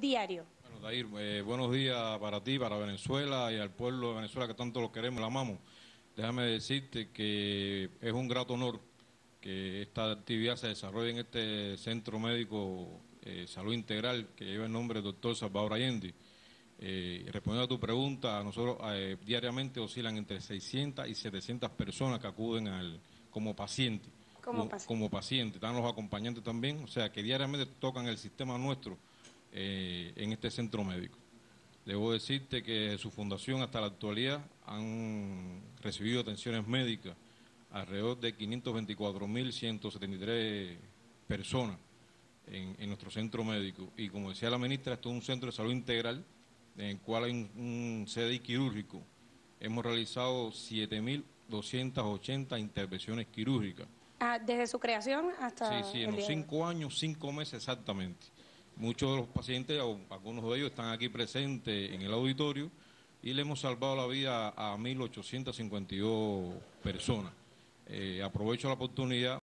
diario. Bueno, Dair, eh, buenos días para ti, para Venezuela y al pueblo de Venezuela que tanto lo queremos lo amamos. Déjame decirte que es un grato honor que esta actividad se desarrolle en este centro médico eh, salud integral que lleva el nombre del doctor Salvador Allende. Eh, respondiendo a tu pregunta, nosotros eh, diariamente oscilan entre 600 y 700 personas que acuden al, como pacientes. Como, como pacientes, están los acompañantes también, o sea que diariamente tocan el sistema nuestro eh, en este centro médico. Debo decirte que su fundación hasta la actualidad han recibido atenciones médicas alrededor de 524.173 personas en, en, nuestro centro médico. Y como decía la ministra, esto es un centro de salud integral en el cual hay un, un CDI quirúrgico. Hemos realizado 7.280 intervenciones quirúrgicas. Ah, desde su creación hasta. Sí, sí, en los cinco años, cinco meses exactamente. Muchos de los pacientes, o algunos de ellos, están aquí presentes en el auditorio y le hemos salvado la vida a 1.852 personas. Eh, aprovecho la oportunidad